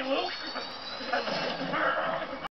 quero